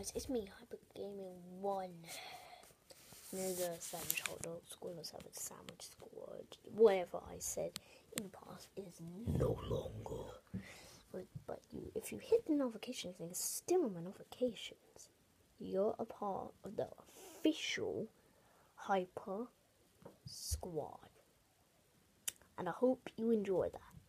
guys, it's me, Hypergaming One. You the Savage Hot Dog Squad or Savage Sandwich Squad, whatever I said in the past is no longer. But, but you, if you hit the notification thing, still on my notifications, you're a part of the official Hyper Squad. And I hope you enjoy that.